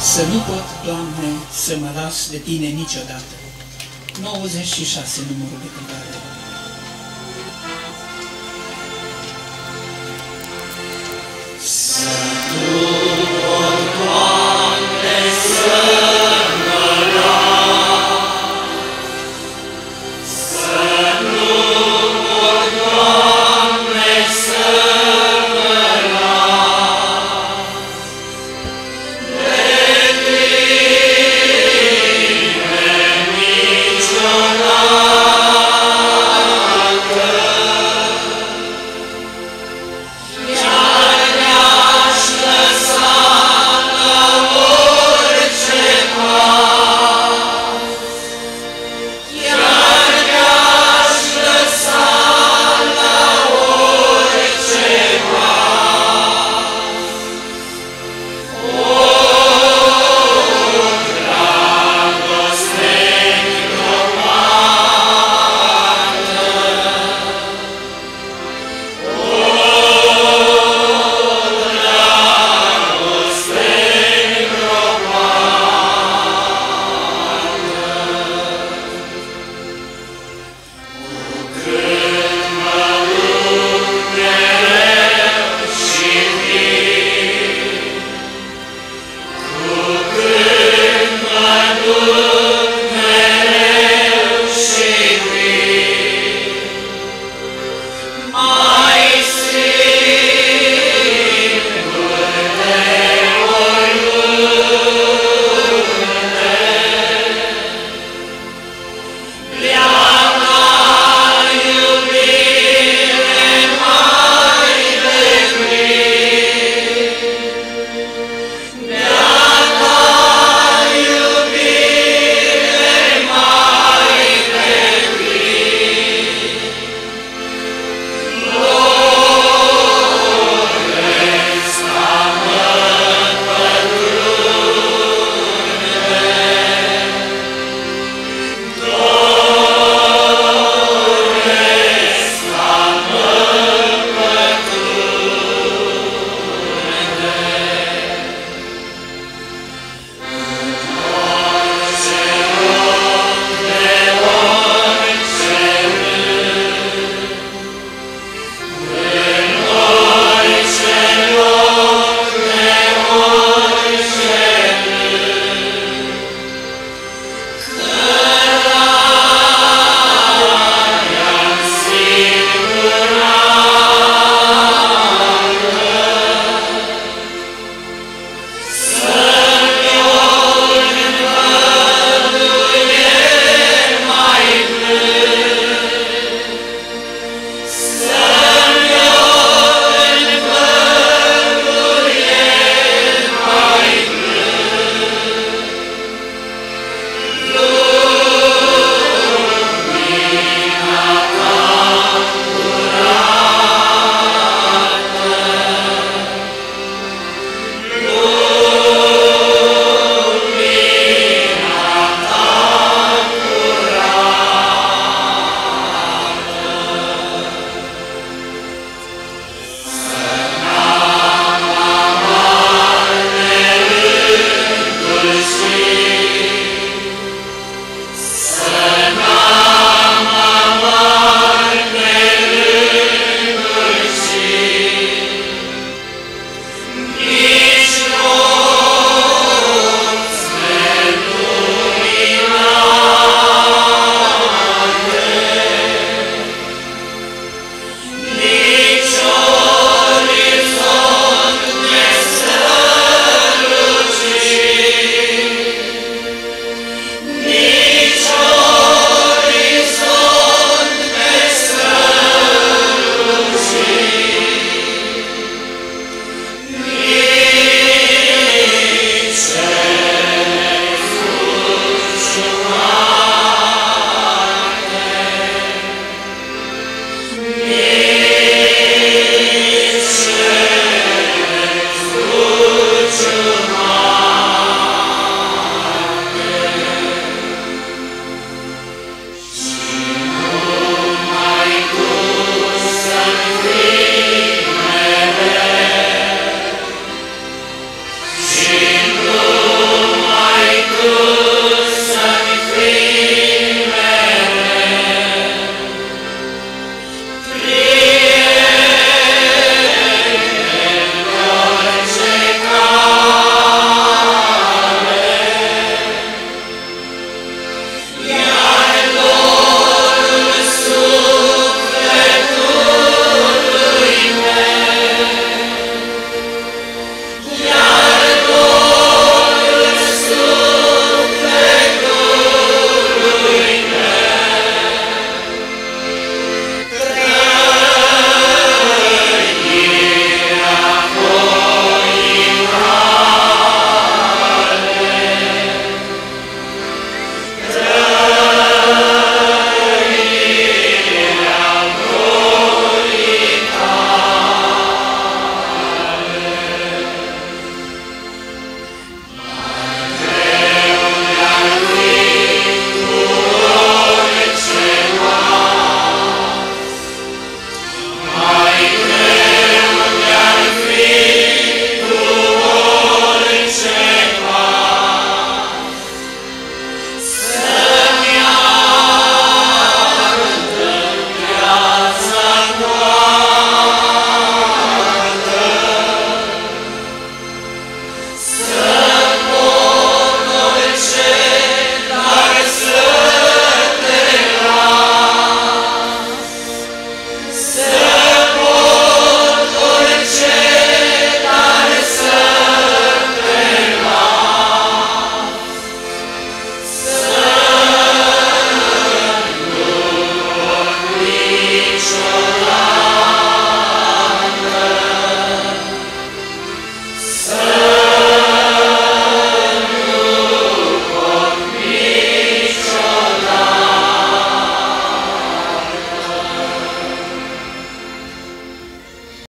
Să nu pot, Doamne, să mă las de Tine niciodată. 96 numărul de cântare. Să